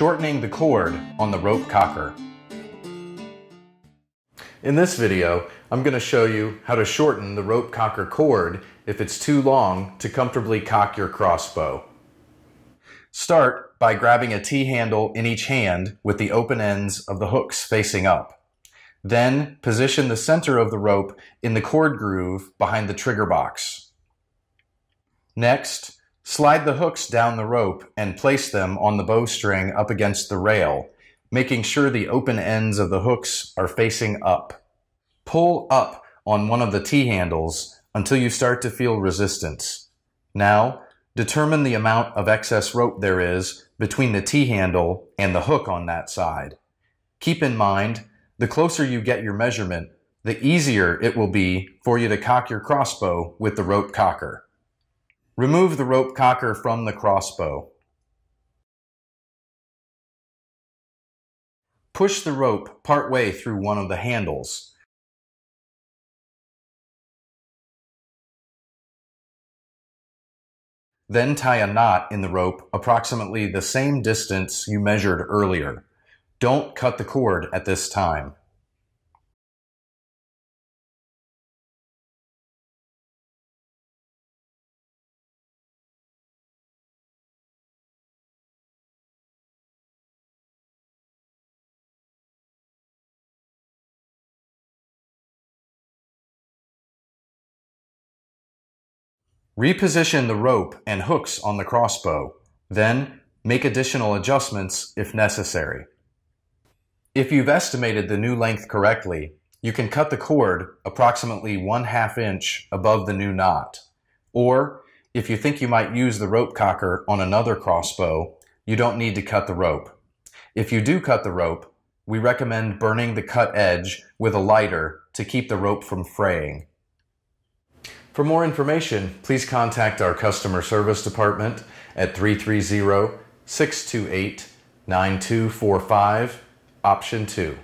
Shortening the cord on the rope cocker. In this video, I'm going to show you how to shorten the rope cocker cord if it's too long to comfortably cock your crossbow. Start by grabbing a T-handle in each hand with the open ends of the hooks facing up. Then position the center of the rope in the cord groove behind the trigger box. Next, slide the hooks down the rope and place them on the bowstring up against the rail, making sure the open ends of the hooks are facing up. Pull up on one of the T-handles until you start to feel resistance. Now, determine the amount of excess rope there is between the T-handle and the hook on that side. Keep in mind, the closer you get your measurement, the easier it will be for you to cock your crossbow with the rope cocker. Remove the rope cocker from the crossbow. Push the rope partway through one of the handles. Then tie a knot in the rope approximately the same distance you measured earlier. Don't cut the cord at this time. Reposition the rope and hooks on the crossbow, then make additional adjustments if necessary. If you've estimated the new length correctly, you can cut the cord approximately one half inch above the new knot. Or, if you think you might use the rope cocker on another crossbow, you don't need to cut the rope. If you do cut the rope, we recommend burning the cut edge with a lighter to keep the rope from fraying. For more information, please contact our customer service department at 330 628 9245, option 2.